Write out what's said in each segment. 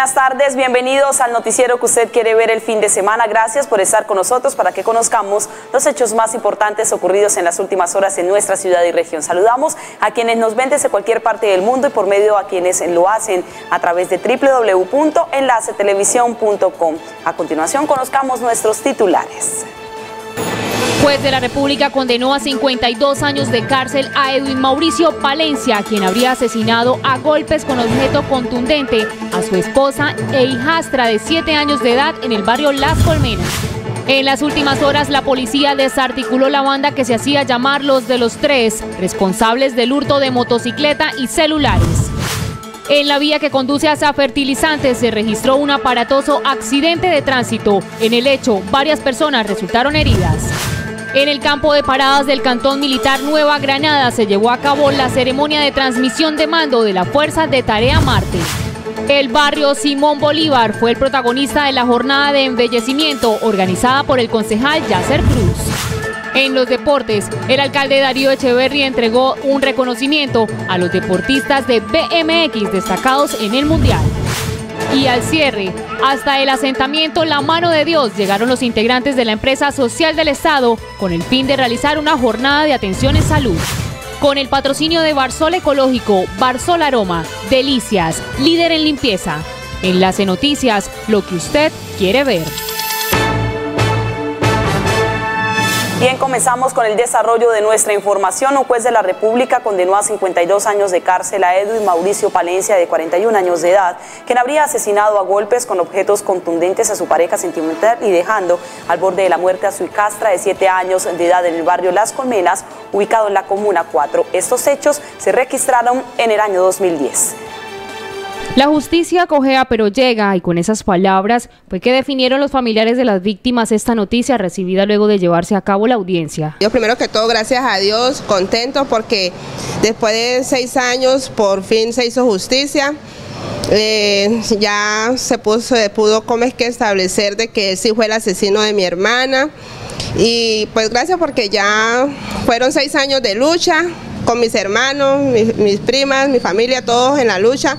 Buenas tardes, bienvenidos al noticiero que usted quiere ver el fin de semana. Gracias por estar con nosotros para que conozcamos los hechos más importantes ocurridos en las últimas horas en nuestra ciudad y región. Saludamos a quienes nos ven desde cualquier parte del mundo y por medio a quienes lo hacen a través de www.enlacetelevisión.com. A continuación conozcamos nuestros titulares. Juez de la República condenó a 52 años de cárcel a Edwin Mauricio Palencia, quien habría asesinado a golpes con objeto contundente a su esposa e hijastra de 7 años de edad en el barrio Las Colmenas. En las últimas horas, la policía desarticuló la banda que se hacía llamar los de los tres, responsables del hurto de motocicleta y celulares. En la vía que conduce hacia fertilizantes se registró un aparatoso accidente de tránsito. En el hecho, varias personas resultaron heridas. En el campo de paradas del Cantón Militar Nueva Granada se llevó a cabo la ceremonia de transmisión de mando de la Fuerza de Tarea Marte. El barrio Simón Bolívar fue el protagonista de la jornada de embellecimiento organizada por el concejal Yasser Cruz. En los deportes, el alcalde Darío Echeverri entregó un reconocimiento a los deportistas de BMX destacados en el Mundial. Y al cierre, hasta el asentamiento La Mano de Dios llegaron los integrantes de la empresa social del Estado con el fin de realizar una jornada de atención en salud. Con el patrocinio de Barsol Ecológico, Barsol Aroma, Delicias, líder en limpieza. Enlace Noticias, lo que usted quiere ver. Bien, comenzamos con el desarrollo de nuestra información. Un juez de la República condenó a 52 años de cárcel a Edwin Mauricio Palencia, de 41 años de edad, quien habría asesinado a golpes con objetos contundentes a su pareja sentimental y dejando al borde de la muerte a su hijastra de 7 años de edad en el barrio Las Colmenas, ubicado en la Comuna 4. Estos hechos se registraron en el año 2010. La justicia cojea pero llega y con esas palabras fue que definieron los familiares de las víctimas esta noticia recibida luego de llevarse a cabo la audiencia. Yo primero que todo, gracias a Dios, contento porque después de seis años por fin se hizo justicia. Eh, ya se, puso, se pudo como es que establecer de que sí fue el asesino de mi hermana y pues gracias porque ya fueron seis años de lucha con mis hermanos, mis, mis primas, mi familia, todos en la lucha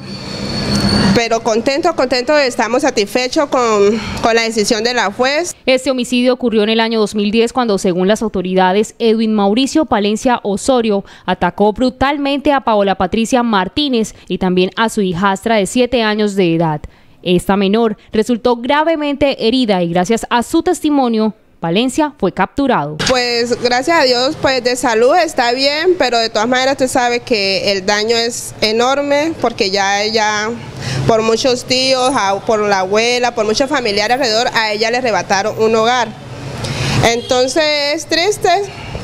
pero contento, contento, estamos satisfechos con, con, la decisión de la juez. Este homicidio ocurrió en el año 2010 cuando, según las autoridades, Edwin Mauricio Palencia Osorio atacó brutalmente a Paola Patricia Martínez y también a su hijastra de 7 años de edad. Esta menor resultó gravemente herida y gracias a su testimonio Valencia fue capturado. Pues gracias a Dios, pues de salud está bien, pero de todas maneras usted sabe que el daño es enorme porque ya ella, por muchos tíos, por la abuela, por muchos familiares alrededor, a ella le arrebataron un hogar. Entonces es triste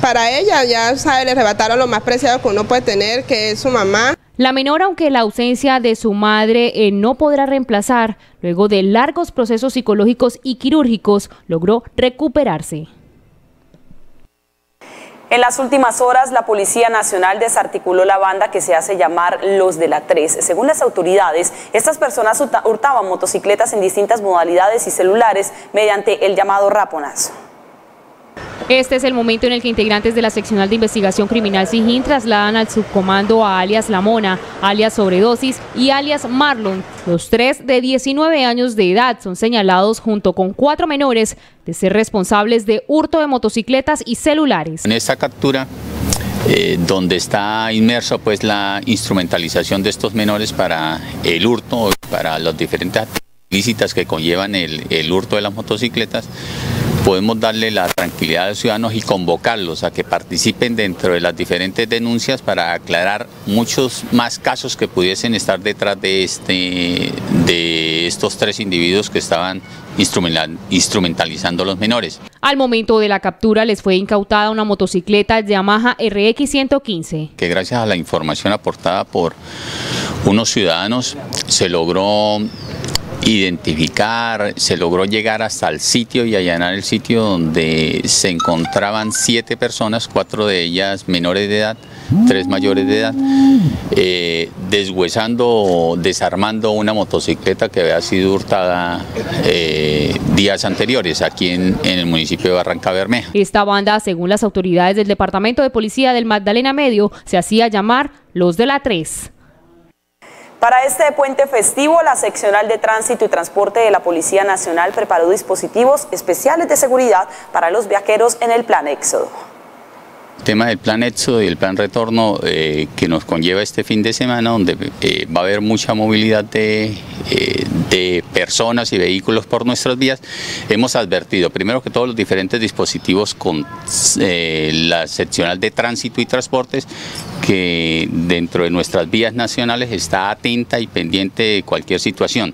para ella, ya sabe, le arrebataron lo más preciado que uno puede tener, que es su mamá. La menor, aunque la ausencia de su madre eh, no podrá reemplazar, luego de largos procesos psicológicos y quirúrgicos, logró recuperarse. En las últimas horas, la Policía Nacional desarticuló la banda que se hace llamar Los de la 3. Según las autoridades, estas personas hurtaban motocicletas en distintas modalidades y celulares mediante el llamado raponazo. Este es el momento en el que integrantes de la seccional de investigación criminal SIGIN trasladan al subcomando a alias La Mona, alias Sobredosis y alias Marlon. Los tres de 19 años de edad son señalados junto con cuatro menores de ser responsables de hurto de motocicletas y celulares. En esta captura eh, donde está inmerso pues la instrumentalización de estos menores para el hurto, para las diferentes ilícitas que conllevan el hurto de las motocicletas, podemos darle la tranquilidad a los ciudadanos y convocarlos a que participen dentro de las diferentes denuncias para aclarar muchos más casos que pudiesen estar detrás de, este, de estos tres individuos que estaban instrumentalizando a los menores. Al momento de la captura les fue incautada una motocicleta Yamaha RX 115. Que gracias a la información aportada por unos ciudadanos se logró identificar, se logró llegar hasta el sitio y allanar el sitio donde se encontraban siete personas, cuatro de ellas menores de edad, tres mayores de edad, eh, deshuesando, desarmando una motocicleta que había sido hurtada eh, días anteriores aquí en, en, el municipio de Barranca Bermeja. Esta banda, según las autoridades del Departamento de Policía del Magdalena Medio, se hacía llamar Los de la 3. Para este puente festivo, la seccional de tránsito y transporte de la Policía Nacional preparó dispositivos especiales de seguridad para los viajeros en el plan Éxodo. El tema del plan Éxodo y el plan retorno eh, que nos conlleva este fin de semana, donde eh, va a haber mucha movilidad de, eh, de, personas y vehículos por nuestras vías, hemos advertido primero que todos los diferentes dispositivos con la seccional de tránsito y transportes que dentro de nuestras vías nacionales está atenta y pendiente de cualquier situación,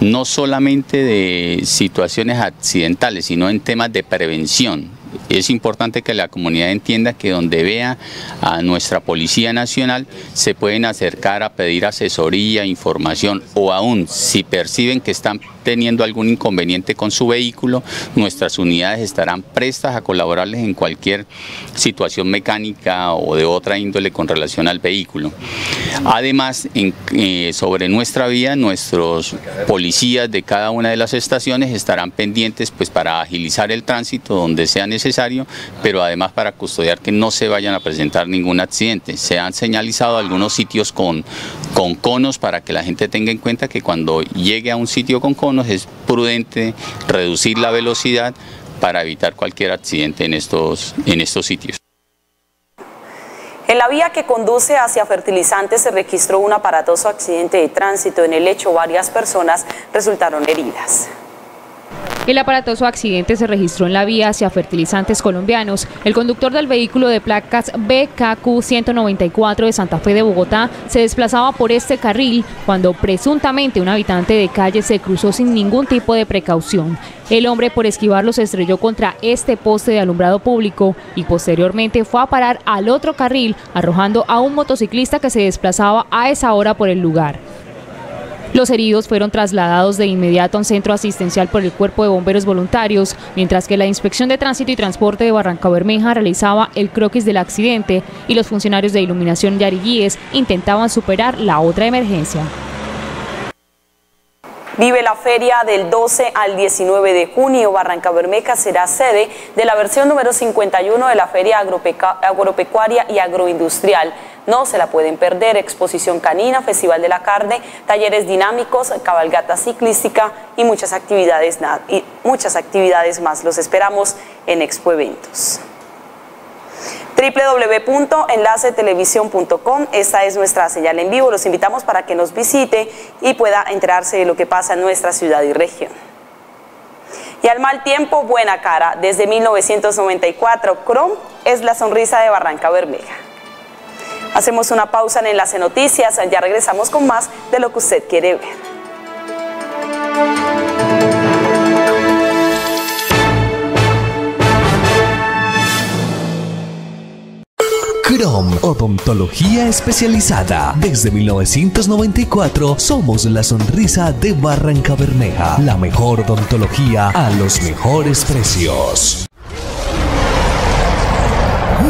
no solamente de situaciones accidentales, sino en temas de prevención. Es importante que la comunidad entienda que donde vea a nuestra Policía Nacional se pueden acercar a pedir asesoría, información o aún si perciben que están teniendo algún inconveniente con su vehículo, nuestras unidades estarán prestas a colaborarles en cualquier situación mecánica o de otra índole con relación al vehículo. Además, eh, sobre nuestra vía, nuestros policías de cada una de las estaciones estarán pendientes pues, para agilizar el tránsito donde sea necesario, pero además para custodiar que no se vayan a presentar ningún accidente. Se han señalizado algunos sitios con, con conos para que la gente tenga en cuenta que cuando llegue a un sitio con conos, es prudente reducir la velocidad para evitar cualquier accidente en estos, en estos sitios. En la vía que conduce hacia fertilizantes se registró un aparatoso accidente de tránsito. En el hecho varias personas resultaron heridas. El aparatoso accidente se registró en la vía hacia fertilizantes colombianos. El conductor del vehículo de placas BKQ 194 de Santa Fe de Bogotá se desplazaba por este carril cuando presuntamente un habitante de calle se cruzó sin ningún tipo de precaución. El hombre por esquivarlo se estrelló contra este poste de alumbrado público y posteriormente fue a parar al otro carril arrojando a un motociclista que se desplazaba a esa hora por el lugar. Los heridos fueron trasladados de inmediato a un centro asistencial por el Cuerpo de Bomberos Voluntarios, mientras que la Inspección de Tránsito y Transporte de Barranca Bermeja realizaba el croquis del accidente y los funcionarios de Iluminación y Ariguíes intentaban superar la otra emergencia. Vive la feria del 12 al 19 de junio. Barranca Bermeja será sede de la versión número 51 de la Feria Agropecuaria y Agroindustrial. No se la pueden perder. Exposición canina, Festival de la Carne, talleres dinámicos, cabalgata ciclística y muchas actividades, y muchas actividades más. Los esperamos en Expo Eventos www.enlacetelevisión.com. Esta es nuestra señal en vivo. Los invitamos para que nos visite y pueda enterarse de lo que pasa en nuestra ciudad y región. Y al mal tiempo, buena cara. Desde 1994, Chrome es la sonrisa de Barranca Bermeja. Hacemos una pausa en Enlace Noticias. Ya regresamos con más de lo que usted quiere ver. Odontología Especializada. Desde 1994 somos la sonrisa de Barranca Bermeja. La mejor odontología a los mejores precios.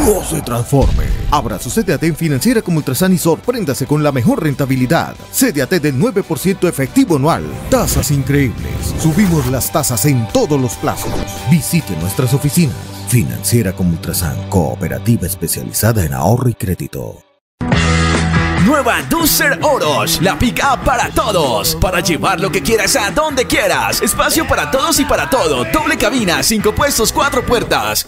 No se transforme. Abra su CDAT en financiera como Ultrasan y sorpréndase con la mejor rentabilidad. CDAT del 9% efectivo anual. Tasas increíbles. Subimos las tasas en todos los plazos. Visite nuestras oficinas. Financiera como Ultrasan, cooperativa especializada en ahorro y crédito. Nueva Duster Oros, la pick-up para todos. Para llevar lo que quieras a donde quieras. Espacio para todos y para todo. Doble cabina, cinco puestos, cuatro puertas.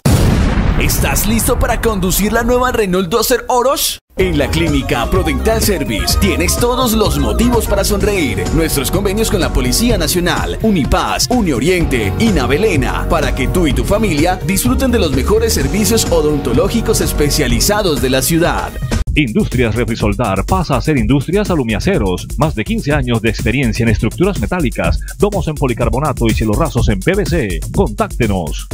¿Estás listo para conducir la nueva Renault Duster Oros? En la clínica Prodental Service tienes todos los motivos para sonreír. Nuestros convenios con la Policía Nacional, Unipaz, Unioriente y Navelena para que tú y tu familia disfruten de los mejores servicios odontológicos especializados de la ciudad. Industrias Refrisoldar pasa a ser Industrias Alumiaceros. Más de 15 años de experiencia en estructuras metálicas, domos en policarbonato y cielorrazos en PVC. Contáctenos.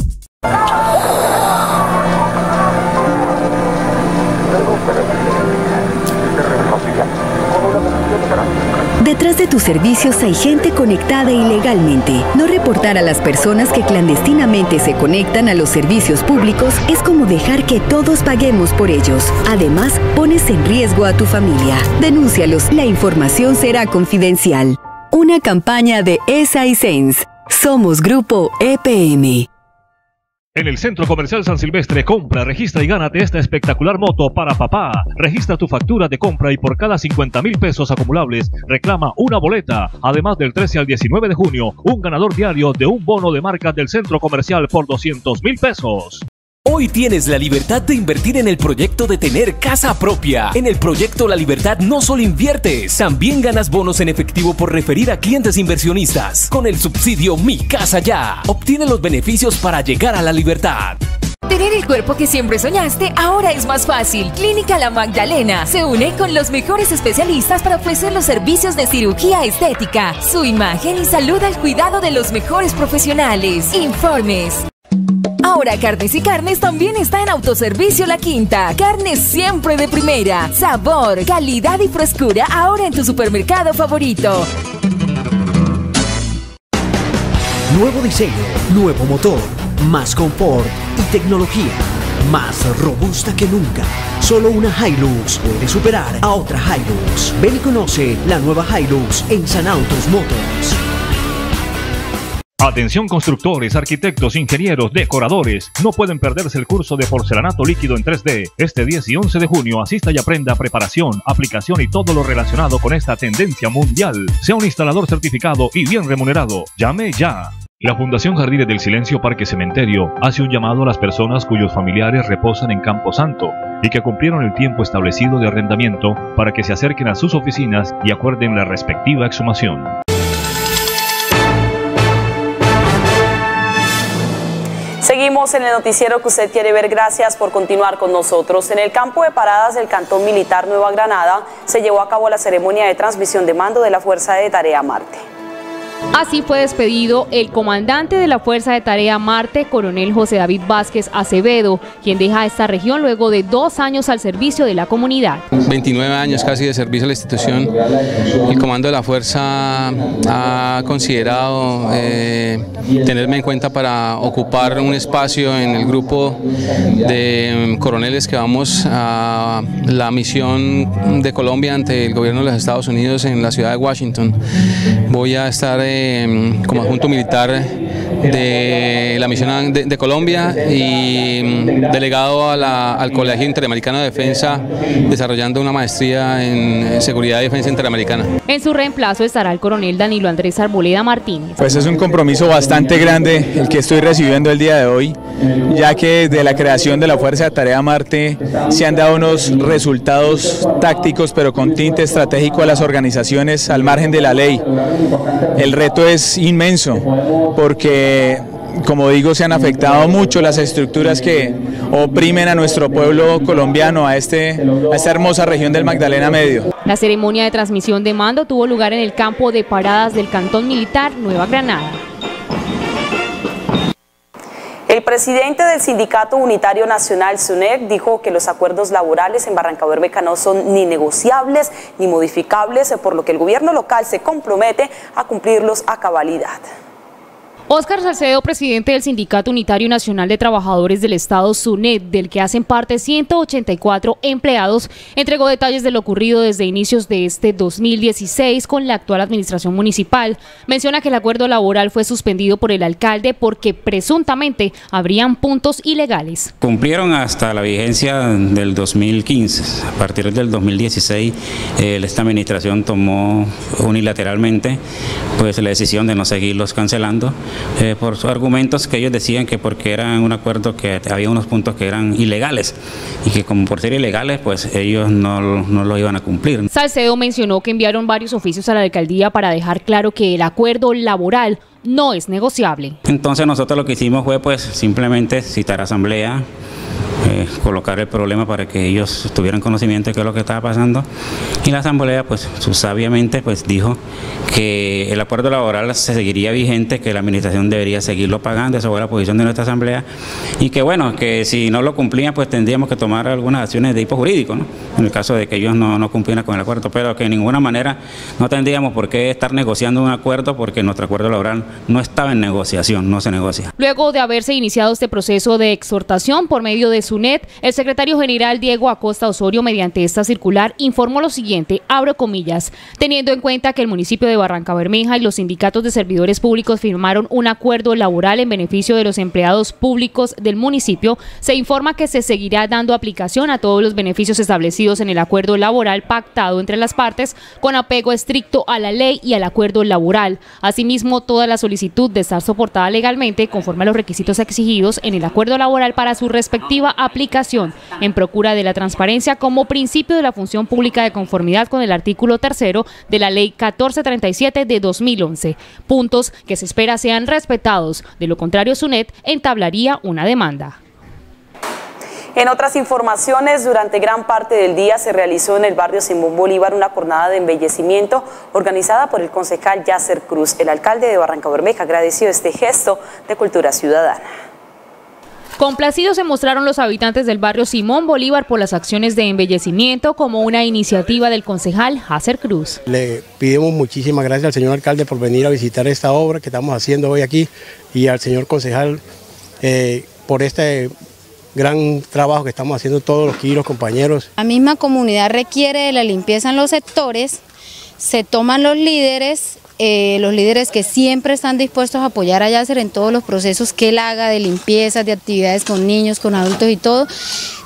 Detrás de tus servicios hay gente conectada ilegalmente. No reportar a las personas que clandestinamente se conectan a los servicios públicos es como dejar que todos paguemos por ellos. Además, pones en riesgo a tu familia. Denúncialos, la información será confidencial. Una campaña de ESA y. Somos Grupo EPM. En el Centro Comercial San Silvestre, compra, registra y gánate esta espectacular moto para papá. Registra tu factura de compra y por cada 50 mil pesos acumulables reclama una boleta. Además del 13 al 19 de junio, un ganador diario de un bono de marca del Centro Comercial por 200 mil pesos. Hoy tienes la libertad de invertir en el proyecto de tener casa propia. En el proyecto La Libertad no solo inviertes, también ganas bonos en efectivo por referir a clientes inversionistas. Con el subsidio Mi Casa Ya, obtiene los beneficios para llegar a la libertad. Tener el cuerpo que siempre soñaste ahora es más fácil. Clínica La Magdalena se une con los mejores especialistas para ofrecer los servicios de cirugía estética, su imagen y salud al cuidado de los mejores profesionales. Informes Ahora Carnes y Carnes también está en Autoservicio La Quinta. Carnes siempre de primera. Sabor, calidad y frescura ahora en tu supermercado favorito. Nuevo diseño, nuevo motor, más confort y tecnología. Más robusta que nunca. Solo una Hilux puede superar a otra Hilux. Ven y conoce la nueva Hilux en San Autos Motors. Atención constructores, arquitectos, ingenieros, decoradores. No pueden perderse el curso de porcelanato líquido en 3D. Este 10 y 11 de junio asista y aprenda preparación, aplicación y todo lo relacionado con esta tendencia mundial. Sea un instalador certificado y bien remunerado. Llame ya. La Fundación Jardines del Silencio Parque Cementerio hace un llamado a las personas cuyos familiares reposan en Campo Santo y que cumplieron el tiempo establecido de arrendamiento para que se acerquen a sus oficinas y acuerden la respectiva exhumación. Seguimos en el noticiero que usted quiere ver. Gracias por continuar con nosotros. En el campo de paradas del Cantón Militar Nueva Granada se llevó a cabo la ceremonia de transmisión de mando de la Fuerza de Tarea Marte. Así fue despedido el comandante de la Fuerza de Tarea Marte, coronel José David Vázquez Acevedo, quien deja esta región luego de dos años al servicio de la comunidad. 29 años casi de servicio a la institución. El comando de la Fuerza ha considerado eh, tenerme en cuenta para ocupar un espacio en el grupo de coroneles que vamos a la misión de Colombia ante el gobierno de los Estados Unidos en la ciudad de Washington. Voy a estar Em, como adjunto militar de la misión de, Colombia y mm, delegado al Colegio Interamericano de Defensa desarrollando una maestría en Seguridad y Defensa Interamericana. En su reemplazo estará el coronel Danilo Andrés Arboleda Martínez. Pues es un compromiso bastante grande el que estoy recibiendo el día de hoy, ya que desde la creación de la Fuerza de Tarea Marte se han dado unos resultados tácticos pero con tinte estratégico a las organizaciones al margen de la ley. El reto es inmenso porque como digo, se han afectado mucho las estructuras que oprimen a nuestro pueblo colombiano, a, este, a esta hermosa región del Magdalena Medio. La ceremonia de transmisión de mando tuvo lugar en el campo de paradas del Cantón Militar Nueva Granada. El presidente del Sindicato Unitario Nacional, SUNEC, dijo que los acuerdos laborales en Barranca Bermeja no son ni negociables ni modificables, por lo que el gobierno local se compromete a cumplirlos a cabalidad. Óscar Salcedo, presidente del Sindicato Unitario Nacional de Trabajadores del Estado SUNET, del que hacen parte 184 empleados, entregó detalles de lo ocurrido desde inicios de este 2016 con la actual administración municipal. Menciona que el acuerdo laboral fue suspendido por el alcalde porque presuntamente habrían puntos ilegales. Cumplieron hasta la vigencia del 2015. A partir del 2016, eh, esta administración tomó unilateralmente pues, la decisión de no seguirlos cancelando eh, por sus argumentos que ellos decían que porque eran un acuerdo que había unos puntos que eran ilegales y que como por ser ilegales pues ellos no, no lo iban a cumplir. Salcedo mencionó que enviaron varios oficios a la alcaldía para dejar claro que el acuerdo laboral no es negociable. Entonces nosotros lo que hicimos fue pues simplemente citar asamblea, eh, colocar el problema para que ellos tuvieran conocimiento de qué es lo que estaba pasando. Y la Asamblea, pues sabiamente, pues dijo que el acuerdo laboral se seguiría vigente, que la Administración debería seguirlo pagando, esa fue la posición de nuestra Asamblea, y que bueno, que si no lo cumplían, pues tendríamos que tomar algunas acciones de tipo jurídico, ¿no? en el caso de que ellos no, no cumplieran con el acuerdo, pero que de ninguna manera no tendríamos por qué estar negociando un acuerdo porque nuestro acuerdo laboral no estaba en negociación, no se negocia. Luego de haberse iniciado este proceso de exhortación por medio de su el secretario general Diego Acosta Osorio, mediante esta circular, informó lo siguiente, abro comillas, teniendo en cuenta que el municipio de Barranca Bermeja y los sindicatos de servidores públicos firmaron un acuerdo laboral en beneficio de los empleados públicos del municipio, se informa que se seguirá dando aplicación a todos los beneficios establecidos en el acuerdo laboral pactado entre las partes con apego estricto a la ley y al acuerdo laboral. Asimismo, toda la solicitud de estar soportada legalmente conforme a los requisitos exigidos en el acuerdo laboral para su respectiva aplicación en procura de la transparencia como principio de la función pública de conformidad con el artículo tercero de la ley 1437 de 2011. Puntos que se espera sean respetados. De lo contrario, SUNET entablaría una demanda. En otras informaciones, durante gran parte del día se realizó en el barrio Simón Bolívar una jornada de embellecimiento organizada por el concejal Yasser Cruz. El alcalde de Barranca Bermeja agradeció este gesto de cultura ciudadana. Complacidos se mostraron los habitantes del barrio Simón Bolívar por las acciones de embellecimiento como una iniciativa del concejal Yasser Cruz. Le pedimos muchísimas gracias al señor alcalde por venir a visitar esta obra que estamos haciendo hoy aquí y al señor concejal eh, por este gran trabajo que estamos haciendo todos los kilos compañeros. La misma comunidad requiere de la limpieza en los sectores, se toman los líderes eh, los líderes que siempre están dispuestos a apoyar a Yasser en todos los procesos que él haga de limpieza, de actividades con niños, con adultos y todo.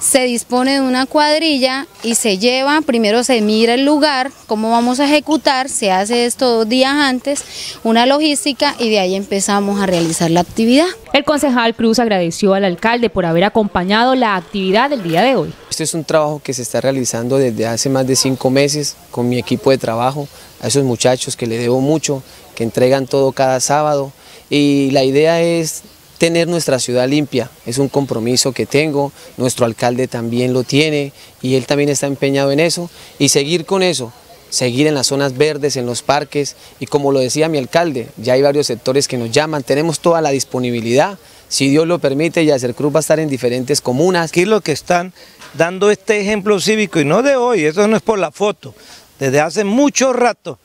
Se dispone de una cuadrilla y se lleva, primero se mira el lugar, cómo vamos a ejecutar, se hace esto dos días antes, una logística y de ahí empezamos a realizar la actividad. El concejal Cruz agradeció al alcalde por haber acompañado la actividad del día de hoy. Este es un trabajo que se está realizando desde hace más de cinco meses con mi equipo de trabajo, a esos muchachos que le debo mucho, que entregan todo cada sábado y la idea es tener nuestra ciudad limpia, es un compromiso que tengo, nuestro alcalde también lo tiene y él también está empeñado en eso. Y seguir con eso, seguir en las zonas verdes, en los parques. Y como lo decía mi alcalde, ya hay varios sectores que nos llaman, tenemos toda la disponibilidad, si Dios lo permite, Yacer Cruz va a estar en diferentes comunas. Aquí lo que están dando este ejemplo cívico y no de hoy, eso no es por la foto, desde hace mucho rato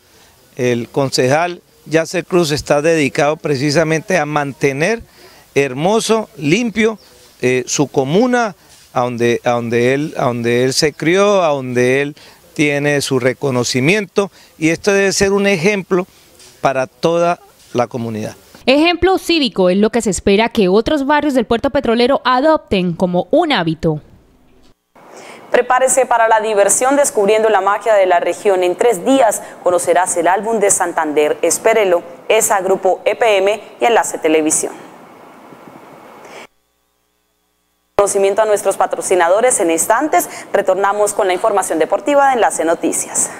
el concejal Yacer Cruz está dedicado precisamente a mantener hermoso, limpio eh, su comuna, a donde, a, donde él, a donde él se crió, a donde él tiene su reconocimiento y esto debe ser un ejemplo para toda la comunidad. Ejemplo cívico es lo que se espera que otros barrios del puerto petrolero adopten como un hábito. Prepárese para la diversión descubriendo la magia de la región. En tres días conocerás el álbum de Santander. Espérelo. Es a Grupo EPM y Enlace Televisión. Conocimiento a nuestros patrocinadores en instantes. Retornamos con la información deportiva de Enlace Noticias.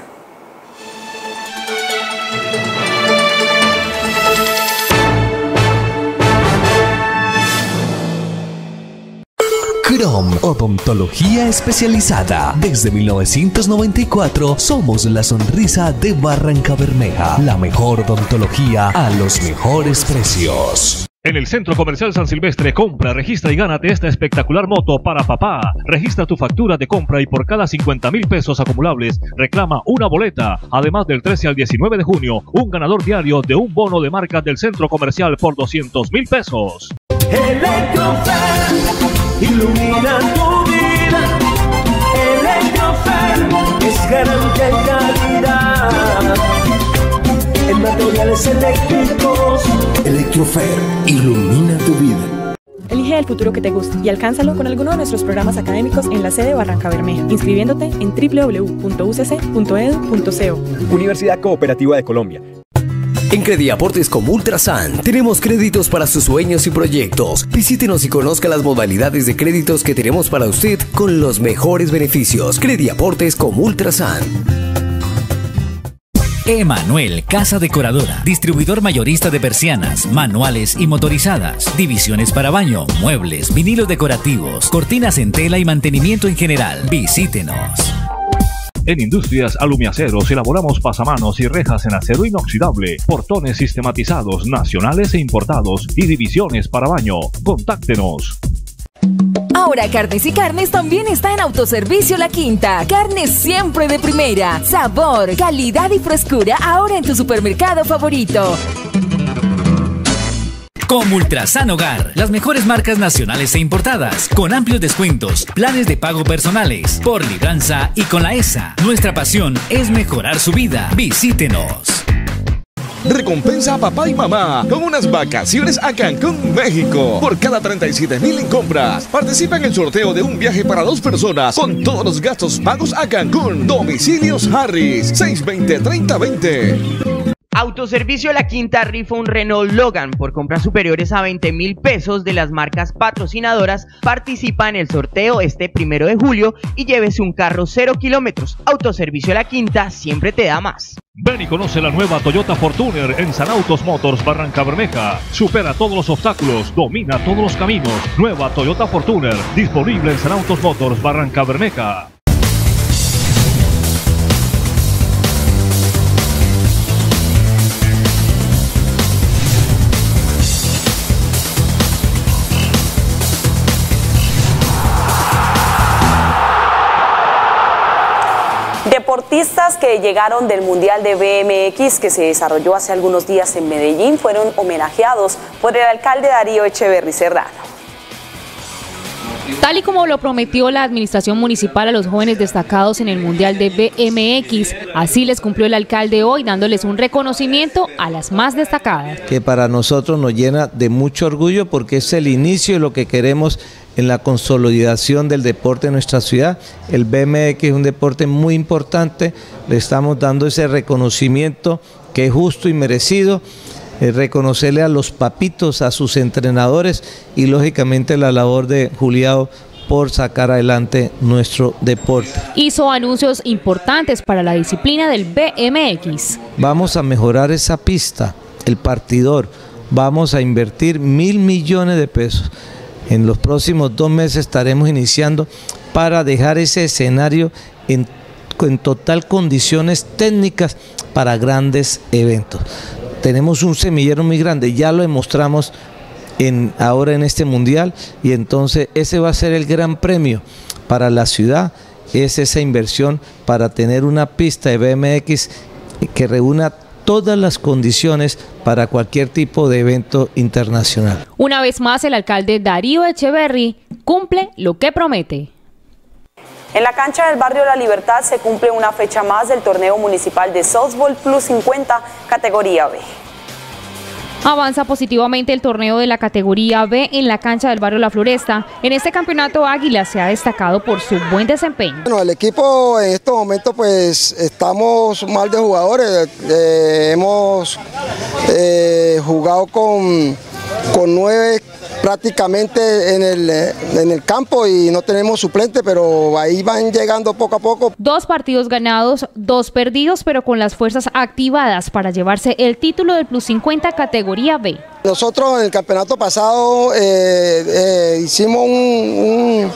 Crom Odontología Especializada. Desde 1994 somos la sonrisa de Barranca Bermeja. La mejor odontología a los mejores precios. En el Centro Comercial San Silvestre, compra, registra y gánate esta espectacular moto para papá. Registra tu factura de compra y por cada 50 mil pesos acumulables reclama una boleta. Además del 13 al 19 de junio, un ganador diario de un bono de marca del Centro Comercial por 200 mil pesos. ilumina tu vida. es garantía y calidad en materiales eléctricos. Electrofer ilumina tu vida. Elige el futuro que te guste y alcánzalo con alguno de nuestros programas académicos en la sede Barranca Bermeja, inscribiéndote en www.ucc.edu.co. Universidad Cooperativa de Colombia. En Crediaportes como Ultrasan tenemos créditos para sus sueños y proyectos. Visítenos y conozca las modalidades de créditos que tenemos para usted con los mejores beneficios. Crediaportes como Ultrasan. Emanuel Casa Decoradora, distribuidor mayorista de persianas, manuales y motorizadas, divisiones para baño, muebles, vinilos decorativos, cortinas en tela y mantenimiento en general. Visítenos. En Industrias Alumiaceros elaboramos pasamanos y rejas en acero inoxidable, portones sistematizados nacionales e importados y divisiones para baño. Contáctenos. Ahora Carnes y Carnes también está en Autoservicio La Quinta. Carnes siempre de primera. Sabor, calidad y frescura ahora en tu supermercado favorito. Como Ultrasan Hogar, las mejores marcas nacionales e importadas, con amplios descuentos, planes de pago personales, por libranza y con la ESA. Nuestra pasión es mejorar su vida. Visítenos. Recompensa a papá y mamá con unas vacaciones a Cancún, México. Por cada 37 mil en compras, participa en el sorteo de un viaje para dos personas con todos los gastos pagos a Cancún. Domicilios Harris, 620-3020. Autoservicio La Quinta rifa un Renault Logan por compras superiores a 20 mil pesos de las marcas patrocinadoras. Participa en el sorteo este primero de julio y llévese un carro cero kilómetros. Autoservicio La Quinta siempre te da más. Ven y conoce la nueva Toyota Fortuner en San Autos Motors Barranca Bermeja. Supera todos los obstáculos, domina todos los caminos. Nueva Toyota Fortuner, disponible en San Autos Motors Barranca Bermeja. Deportistas que llegaron del Mundial de BMX que se desarrolló hace algunos días en Medellín fueron homenajeados por el alcalde Darío Echeverri Serrano. Tal y como lo prometió la administración municipal a los jóvenes destacados en el Mundial de BMX, así les cumplió el alcalde hoy dándoles un reconocimiento a las más destacadas. Que para nosotros nos llena de mucho orgullo porque es el inicio de lo que queremos en la consolidación del deporte en nuestra ciudad. El BMX es un deporte muy importante, le estamos dando ese reconocimiento que es justo y merecido, eh, reconocerle a los papitos, a sus entrenadores y lógicamente la labor de Juliado por sacar adelante nuestro deporte. Hizo anuncios importantes para la disciplina del BMX. Vamos a mejorar esa pista, el partidor, vamos a invertir mil millones de pesos en los próximos dos meses estaremos iniciando para dejar ese escenario en, total condiciones técnicas para grandes eventos. Tenemos un semillero muy grande, ya lo demostramos en, ahora en este mundial y entonces ese va a ser el gran premio para la ciudad, es esa inversión para tener una pista de BMX que reúna todas las condiciones para cualquier tipo de evento internacional. Una vez más, el alcalde Darío Echeverry cumple lo que promete. En la cancha del barrio La Libertad se cumple una fecha más del torneo municipal de softball Plus 50 categoría B. Avanza positivamente el torneo de la categoría B en la cancha del barrio La Floresta. En este campeonato Águila se ha destacado por su buen desempeño. Bueno, el equipo en estos momentos pues estamos mal de jugadores. Eh, hemos eh, jugado con, con nueve prácticamente en el, en el campo y no tenemos suplente, pero ahí van llegando poco a poco. Dos partidos ganados, dos perdidos, pero con las fuerzas activadas para llevarse el título del Plus 50 categoría Nosotros en el campeonato pasado eh, eh, hicimos un,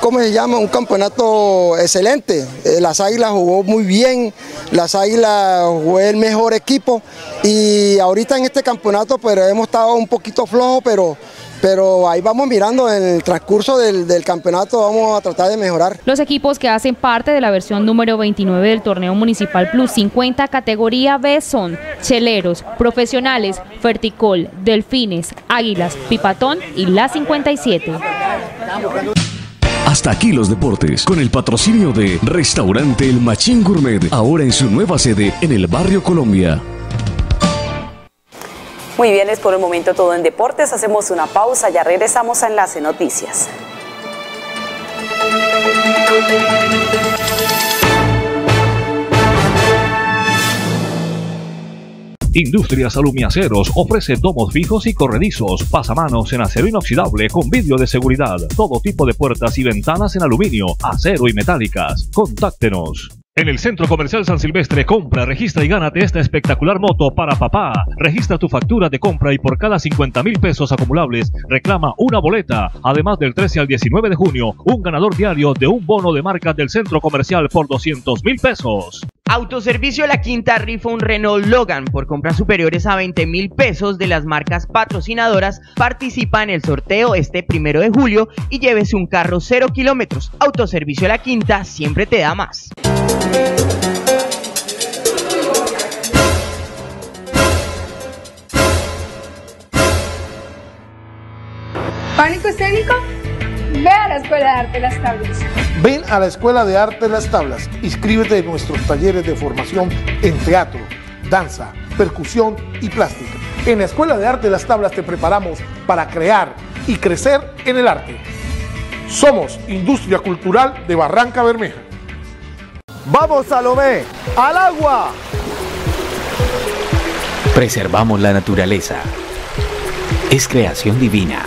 ¿cómo se llama? Un campeonato excelente. Eh, las Águilas jugó muy bien, las Águilas fue el mejor equipo y ahorita en este campeonato pues hemos estado un poquito flojos, pero pero ahí vamos mirando en el transcurso del, campeonato, vamos a tratar de mejorar. Los equipos que hacen parte de la versión número 29 del torneo municipal Plus 50 categoría B son Cheleros, Profesionales, Ferticol, Delfines, Águilas, Pipatón y La 57. Hasta aquí los deportes, con el patrocinio de Restaurante El Machín Gourmet, ahora en su nueva sede en el barrio Colombia. Muy bien, es por el momento todo en deportes. Hacemos una pausa, ya regresamos a Enlace Noticias. Industrias Alumiaceros ofrece domos fijos y corredizos, pasamanos en acero inoxidable con vidrio de seguridad, todo tipo de puertas y ventanas en aluminio, acero y metálicas. Contáctenos. En el Centro Comercial San Silvestre, compra, registra y gánate esta espectacular moto para papá. Registra tu factura de compra y por cada 50 mil pesos acumulables reclama una boleta. Además del 13 al 19 de junio, un ganador diario de un bono de marca del Centro Comercial por 200 mil pesos. Autoservicio La Quinta rifa un Renault Logan por compras superiores a 20 mil pesos de las marcas patrocinadoras. Participa en el sorteo este primero de julio y llévese un carro cero kilómetros. Autoservicio La Quinta siempre te da más. ¿Pánico escénico? Ve a la Escuela de Arte Las Tablas. Ven a la Escuela de Arte Las Tablas. Inscríbete en nuestros talleres de formación en teatro, danza, percusión y plástica. En la Escuela de Arte Las Tablas te preparamos para crear y crecer en el arte. Somos Industria Cultural de Barranca Bermeja. Vamos, Salomé, al agua. Preservamos la naturaleza. Es creación divina.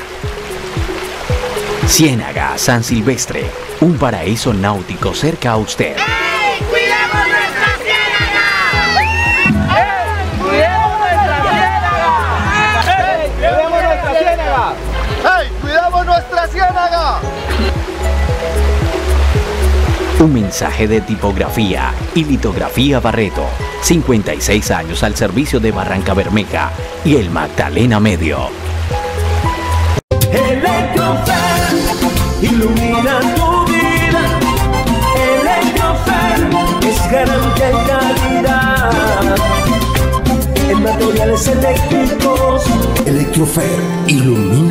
Ciénaga San Silvestre, un paraíso náutico cerca a usted. ¡Cuidemos nuestra ciénaga! ¡Cuidemos nuestra ciénaga! ¡Ey, cuidemos nuestra ciénaga! ¡Ey, cuidamos nuestra ciénaga! Un mensaje de tipografía y litografía Barreto. 56 años al servicio de Barranca Bermeja y el Magdalena Medio. Electrofer, ilumina.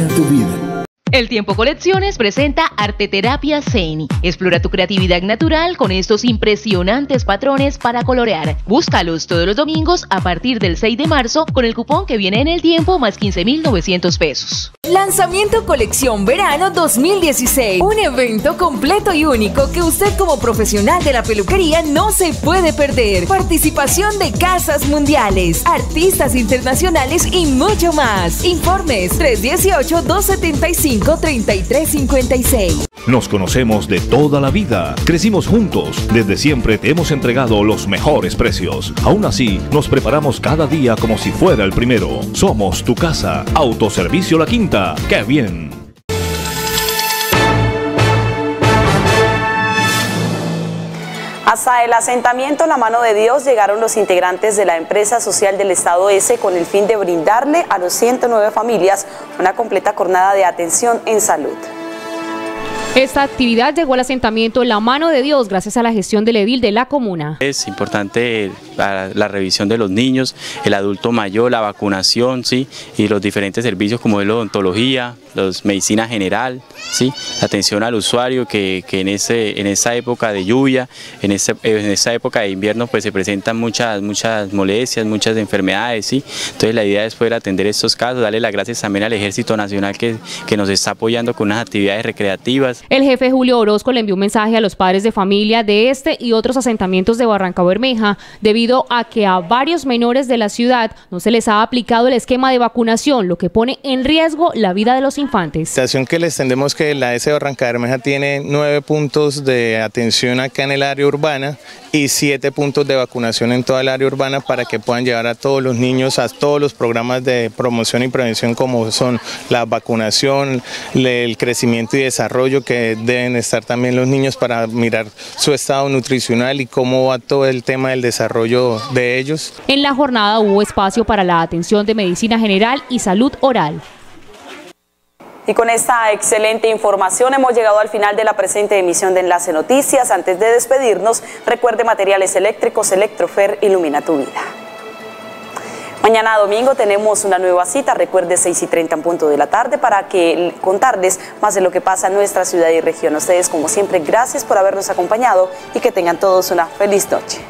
El Tiempo Colecciones presenta Arteterapia Zeni. Explora tu creatividad natural con estos impresionantes patrones para colorear. Búscalos todos los domingos a partir del 6 de marzo con el cupón que viene en el tiempo más 15,900 pesos. Lanzamiento Colección Verano 2016. Un evento completo y único que usted como profesional de la peluquería no se puede perder. Participación de casas mundiales, artistas internacionales y mucho más. Informes 318-275-3356. Nos conocemos de toda la vida, crecimos juntos, desde siempre te hemos entregado los mejores precios. Aún así, nos preparamos cada día como si fuera el primero. Somos tu casa, Autoservicio La Quinta. ¡Qué bien! Hasta el asentamiento La Mano de Dios llegaron los integrantes de la empresa social del Estado S con el fin de brindarle a los 109 familias una completa jornada de atención en salud. Esta actividad llegó al asentamiento La Mano de Dios gracias a la gestión del edil de la comuna. Es importante la, revisión de los niños, el adulto mayor, la vacunación, ¿sí? y los diferentes servicios como es la odontología, los medicina general, ¿sí? atención al usuario que, que en, ese, en esa época de lluvia, en, ese, en esa época de invierno pues se presentan muchas, muchas molestias, muchas enfermedades, ¿sí? entonces la idea es poder atender estos casos, darle las gracias también al Ejército Nacional que, que nos está apoyando con unas actividades recreativas. El jefe Julio Orozco le envió un mensaje a los padres de familia de este y otros asentamientos de Barranca Bermeja debido a que a varios menores de la ciudad no se les ha aplicado el esquema de vacunación, lo que pone en riesgo la vida de los infantes. Situación que les tendemos que la S Barranca Bermeja tiene nueve puntos de atención acá en el área urbana y siete puntos de vacunación en toda el área urbana para que puedan llevar a todos los niños a todos los programas de promoción y prevención como son la vacunación, el crecimiento y desarrollo que deben estar también los niños para mirar su estado nutricional y cómo va todo el tema del desarrollo de ellos. En la jornada hubo espacio para la atención de medicina general y salud oral. Y con esta excelente información hemos llegado al final de la presente emisión de Enlace Noticias. Antes de despedirnos, recuerde materiales eléctricos, Electrofer ilumina tu vida. Mañana domingo tenemos una nueva cita, recuerde 6 y 30 en punto de la tarde para que contarles más de lo que pasa en nuestra ciudad y región. ustedes, como siempre, gracias por habernos acompañado y que tengan todos una feliz noche.